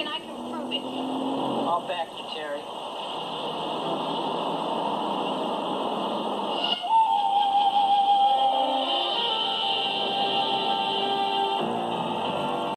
and I can prove it. I'll back you, Terry.